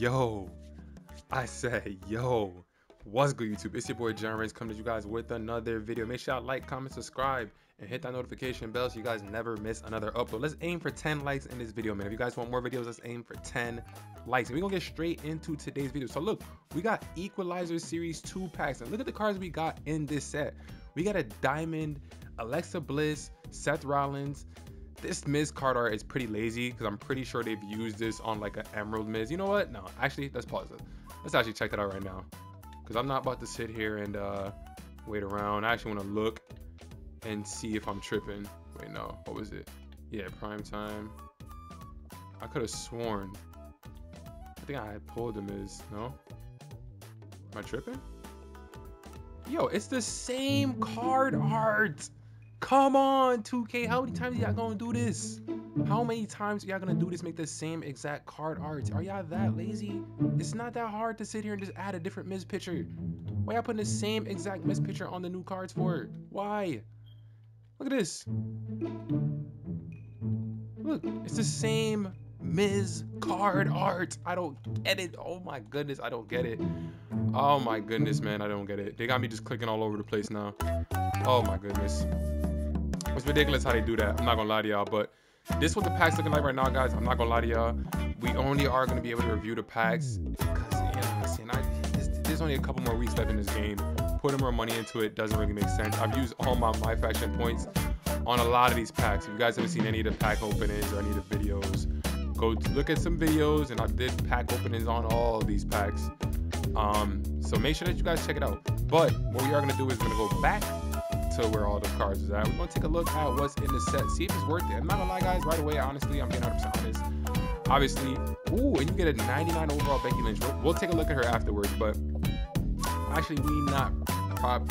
Yo. I say, yo. What's good, YouTube? It's your boy John Reyes coming to you guys with another video. Make sure y'all like, comment, subscribe, and hit that notification bell so you guys never miss another upload. Let's aim for 10 likes in this video, man. If you guys want more videos, let's aim for 10 likes. And we're gonna get straight into today's video. So look, we got Equalizer Series 2 packs. And look at the cards we got in this set. We got a Diamond, Alexa Bliss, Seth Rollins, this Miz card art is pretty lazy because I'm pretty sure they've used this on like an Emerald Miz. You know what? No, actually, let's pause it. Let's actually check that out right now because I'm not about to sit here and uh, wait around. I actually want to look and see if I'm tripping. Wait, no. What was it? Yeah, prime time. I could have sworn. I think I pulled the Miz. No? Am I tripping? Yo, it's the same card art. Come on, 2K. How many times y'all gonna do this? How many times y'all gonna do this? Make the same exact card art? Are y'all that lazy? It's not that hard to sit here and just add a different Miz picture. Why y'all putting the same exact Miz picture on the new cards for? Why? Look at this. Look, it's the same Miz card art. I don't get it. Oh my goodness, I don't get it. Oh my goodness, man, I don't get it. They got me just clicking all over the place now. Oh my goodness. It's ridiculous how they do that. I'm not gonna lie to y'all, but this what the pack's looking like right now, guys. I'm not gonna lie to y'all. We only are gonna be able to review the packs because I, there's, there's only a couple more weeks left in this game. Putting more money into it doesn't really make sense. I've used all my my faction points on a lot of these packs. If you guys haven't seen any of the pack openings or any of the videos, go look at some videos and I did pack openings on all of these packs. Um, so make sure that you guys check it out. But what we are gonna do is we're gonna go back to where all the cards is at. We're gonna take a look at what's in the set, see if it's worth it. I'm not gonna lie, guys, right away, honestly, I'm being 100% honest. Obviously, ooh, and you get a 99 overall Becky Lynch. We'll, we'll take a look at her afterwards, but actually, we not,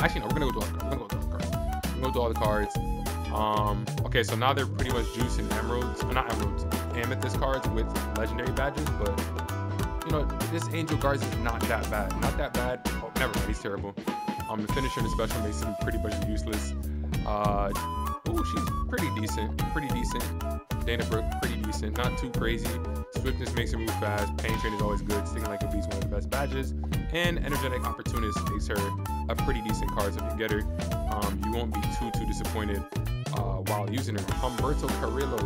actually, no, we're gonna go through all the cards. We're gonna go all the cards. We're gonna go through all the cards. Um, okay, so now they're pretty much juicing emeralds, well, not emeralds, amethyst cards with legendary badges, but you know, this Angel Garza is not that bad. Not that bad. Oh, never mind, he's terrible. Um, the finisher the special makes him pretty much useless. Uh, oh, she's pretty decent. Pretty decent. Dana Brooke, pretty decent. Not too crazy. Swiftness makes her move fast. Pain Train is always good. Stinging Like a Beast, one of the best badges. And Energetic Opportunist makes her a pretty decent card. So if you get her, um, you won't be too, too disappointed uh, while using her. Humberto Carrillo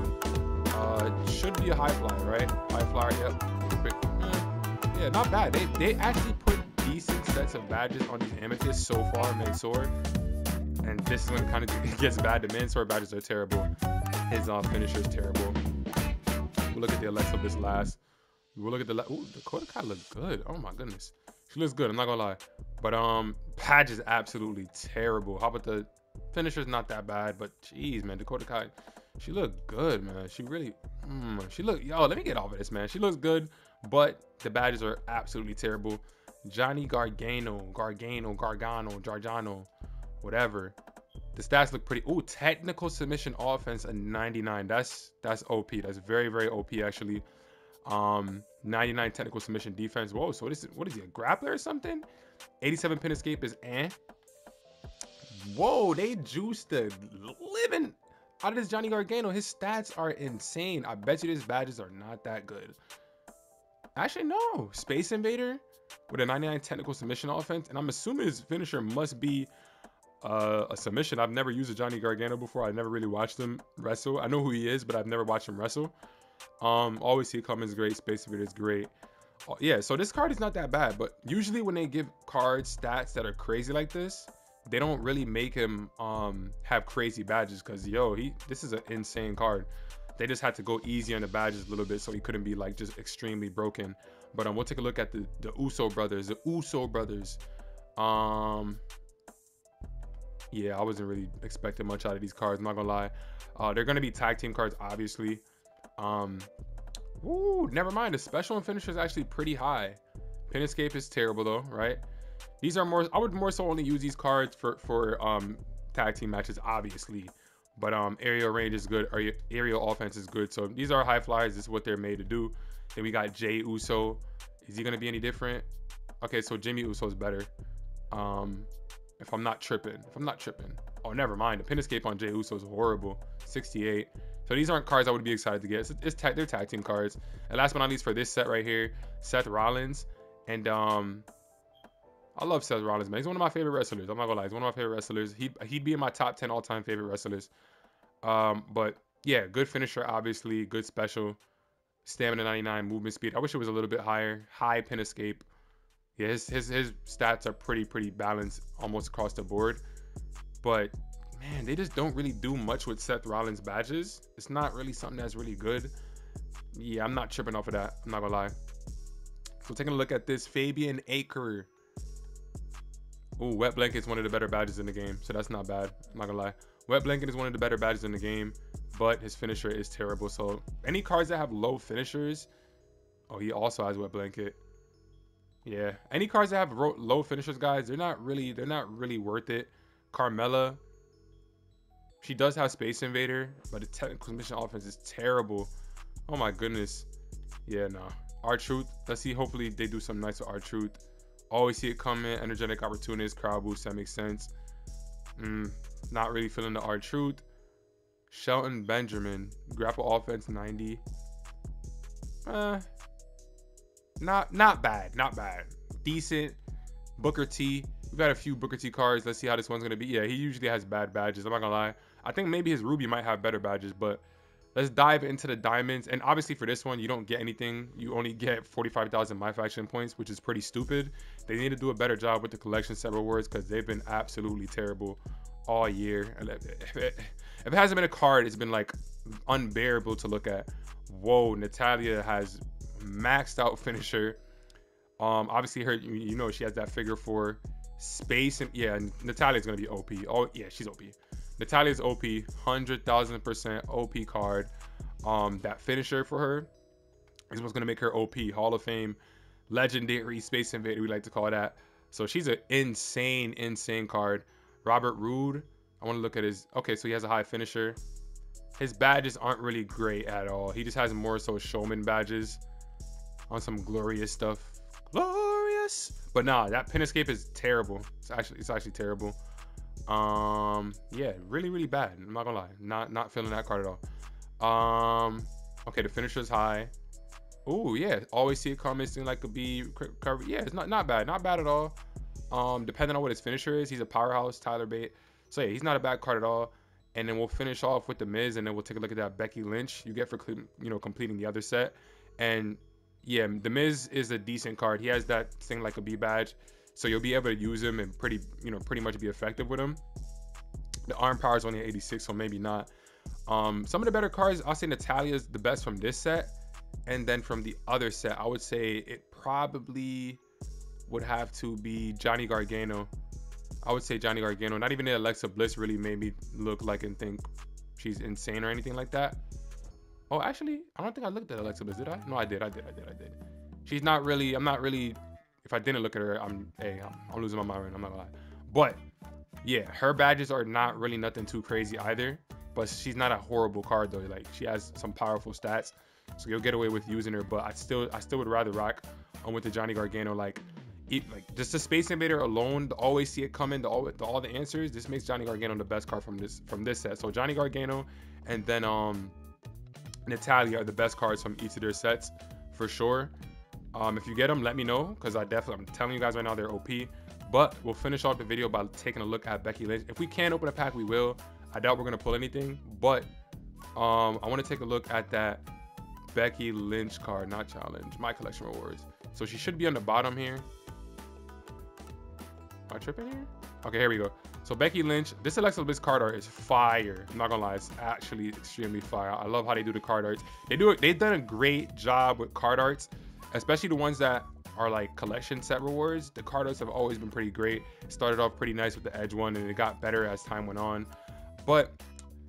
uh, should be a high flyer, right? High flyer, yep. Quick. Mm, yeah, not bad. They, they actually put decent sets of badges on these amethysts so far, Mansoor. And this is when it kind of gets bad. The Mansoor badges are terrible. His uh, finisher is terrible. We'll look at the Alexa this last. We'll look at the. Ooh, Dakota Kai looks good. Oh my goodness. She looks good. I'm not gonna lie. But um, Patch is absolutely terrible. How about the finisher's not that bad, but jeez, man, Dakota Kai, she looked good, man. She really, mm, she looked. Yo, let me get off of this, man. She looks good, but the badges are absolutely terrible. Johnny Gargano, Gargano, Gargano, Gargano, whatever. The stats look pretty. Ooh, technical submission offense a 99. That's that's OP. That's very very OP actually. Um, 99 technical submission defense. Whoa, so what is it? What is he? A grappler or something? 87 pin escape is eh. Whoa, they juiced the living out of this Johnny Gargano. His stats are insane. I bet you his badges are not that good. Actually, no. Space Invader with a 99 technical submission offense, and I'm assuming his finisher must be uh, a submission. I've never used a Johnny Gargano before. I've never really watched him wrestle. I know who he is, but I've never watched him wrestle. Um, always see Cummins great. Space Invader is great. Uh, yeah, so this card is not that bad, but usually when they give cards stats that are crazy like this, they don't really make him um have crazy badges because yo, he this is an insane card. They just had to go easy on the badges a little bit so he couldn't be like just extremely broken. But um, we'll take a look at the the Uso brothers. The Uso brothers. Um, yeah, I wasn't really expecting much out of these cards. I'm not gonna lie. Uh, they're gonna be tag team cards, obviously. Um, ooh, never mind. The special and finisher is actually pretty high. Pin escape is terrible though, right? These are more. I would more so only use these cards for for um tag team matches, obviously. But um, aerial range is good. Aerial offense is good. So these are high flyers. This is what they're made to do. Then we got Jey Uso. Is he gonna be any different? Okay, so Jimmy Uso is better. Um, if I'm not tripping, if I'm not tripping. Oh, never mind. The pin escape on Jey Uso is horrible. 68. So these aren't cards I would be excited to get. It's, it's tag, they're tag team cards. And last but not least for this set right here, Seth Rollins. And um, I love Seth Rollins, man. He's one of my favorite wrestlers. I'm not gonna lie, he's one of my favorite wrestlers. He he'd be in my top 10 all-time favorite wrestlers. Um, but yeah, good finisher, obviously, good special. Stamina 99, movement speed. I wish it was a little bit higher. High pin escape. Yeah, his his his stats are pretty pretty balanced almost across the board. But man, they just don't really do much with Seth Rollins badges. It's not really something that's really good. Yeah, I'm not tripping off of that. I'm not gonna lie. So taking a look at this Fabian Aichner. Ooh, Wet Blanket is one of the better badges in the game, so that's not bad. I'm not gonna lie. Wet Blanket is one of the better badges in the game, but his finisher is terrible. So any cards that have low finishers, oh, he also has Wet Blanket. Yeah, any cards that have low finishers, guys, they're not really they're not really worth it. Carmella, she does have Space Invader, but the technical mission offense is terrible. Oh my goodness. Yeah, no. R-Truth. Let's see. Hopefully they do something nice with R-Truth. Always see it coming. Energetic opportunist, crowd boost. That makes sense. Mm, not really feeling the R-Truth. Shelton Benjamin. Grapple offense 90. Uh, not not bad. Not bad. Decent. Booker T. We've got a few Booker T cards. Let's see how this one's gonna be. Yeah, he usually has bad badges. I'm not gonna lie. I think maybe his Ruby might have better badges, but let's dive into the diamonds. And obviously for this one, you don't get anything. You only get 45,000 My Faction points, which is pretty stupid. They need to do a better job with the collection set rewards because they've been absolutely terrible all year. If it, if it hasn't been a card, it's been like unbearable to look at. Whoa, Natalya has maxed out finisher. Um, obviously her, you know, she has that figure for space and yeah, Natalya's gonna be OP. Oh yeah, she's OP. Natalya's OP, hundred thousand percent OP card. Um, that finisher for her is what's gonna make her OP. Hall of Fame, legendary Space Invader, we like to call that. So she's an insane, insane card. Robert Roode. I want to look at his. Okay, so he has a high finisher. His badges aren't really great at all. He just has more so showman badges on some glorious stuff. Glorious. But nah, that pin escape is terrible. It's actually it's actually terrible. Um, yeah, really, really bad. I'm not gonna lie. Not not feeling that card at all. Um, okay, the finisher's high. Oh yeah, always see it coming. Seem like a B be covered. Yeah, it's not not bad. Not bad at all. Um, depending on what his finisher is, he's a powerhouse. Tyler Bate. So yeah, he's not a bad card at all. And then we'll finish off with the Miz, and then we'll take a look at that Becky Lynch you get for you know completing the other set. And yeah, the Miz is a decent card. He has that thing like a B badge, so you'll be able to use him and pretty, you know, pretty much be effective with him. The arm power is only 86, so maybe not. Um, some of the better cards, I'll say Natalya is the best from this set, and then from the other set, I would say it probably would have to be Johnny Gargano. I would say Johnny Gargano. Not even the Alexa Bliss really made me look like and think she's insane or anything like that. Oh, actually, I don't think I looked at Alexa Bliss, did I? No, I did. I did. I did. I did. She's not really. I'm not really. If I didn't look at her, I'm. Hey, I'm, I'm losing my mind. I'm not gonna lie. But yeah, her badges are not really nothing too crazy either. But she's not a horrible card though. Like she has some powerful stats, so you'll get away with using her. But I still, I still would rather rock on with the Johnny Gargano. Like, eat, like just the Space Invader alone, to always see it coming, to all, all the answers. This makes Johnny Gargano the best card from this from this set. So Johnny Gargano, and then um Natalya are the best cards from each of their sets for sure. Um, if you get them, let me know because I definitely, I'm telling you guys right now, they're OP. But we'll finish off the video by taking a look at Becky Lynch. If we can open a pack, we will. I doubt we're gonna pull anything, but um, I want to take a look at that Becky Lynch card, not challenge, my collection rewards. So she should be on the bottom here. Am I tripping here? Okay, here we go. So Becky Lynch, this Alexa Bliss card art is fire. I'm not gonna lie, it's actually extremely fire. I love how they do the card arts. They do it. They've done a great job with card arts, especially the ones that are like collection set rewards. The card arts have always been pretty great. Started off pretty nice with the Edge one, and it got better as time went on. But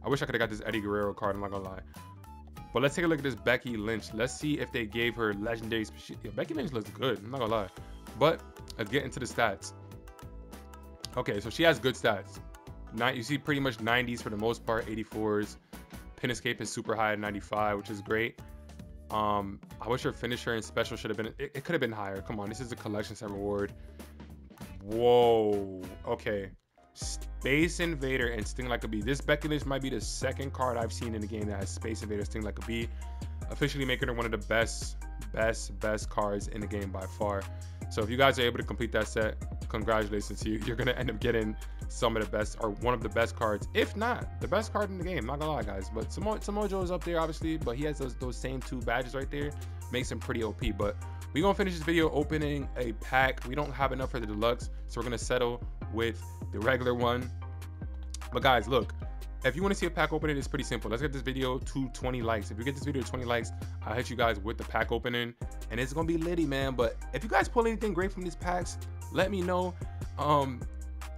I wish I could have got this Eddie Guerrero card. I'm not gonna lie. But let's take a look at this Becky Lynch. Let's see if they gave her legendary. Yeah, Becky Lynch looks good. I'm not gonna lie. But let's get into the stats. Okay, so she has good stats. Not, you see pretty much 90s for the most part, 84s. Pin escape is super high at 95, which is great. Um, I wish her finisher and special should have been. It, it could have been higher. Come on, this is a collection set reward. Whoa. Okay. Space Invader and Sting Like a Bee. This Becky Lynch might be the second card I've seen in the game that has Space Invader, Sting Like a Bee, officially making her one of the best, best, best cards in the game by far. So if you guys are able to complete that set, congratulations to you. You're gonna end up getting some of the best or one of the best cards, if not the best card in the game. Not gonna lie, guys. But Samo- is up there, obviously, but he has those, those same two badges right there. Makes him pretty OP. But we're gonna finish this video opening a pack. We don't have enough for the deluxe, so we're gonna settle with the regular one. But guys, look, if you want to see a pack opening, it's pretty simple. Let's get this video to 20 likes. If you get this video to 20 likes, I'll hit you guys with the pack opening, and it's gonna be litty, man. But if you guys pull anything great from these packs, let me know. Um,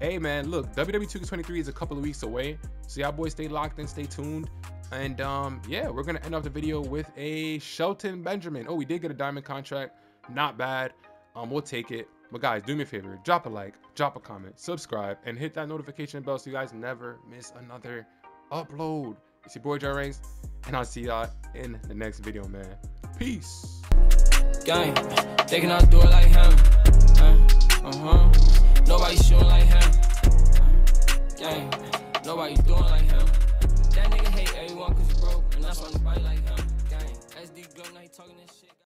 hey man, look, WWE 2K23 is a couple of weeks away, so y'all boys stay locked in, stay tuned. And um, yeah, we're gonna end off the video with a Shelton Benjamin. Oh, we did get a diamond contract, not bad. Um, we'll take it. But guys, do me a favor, drop a like, drop a comment, subscribe, and hit that notification bell so you guys never miss another upload. It's your boy JrRanks, and I'll see y'all in the next video, man. Peace. Gang, they cannot do it like him. Uh, uh-huh. Nobody shooting like him. Gang, nobody doing like him. That nigga hate everyone cause he broke, and that's why nobody like him. Gang, SD Gun, now he talking this shit.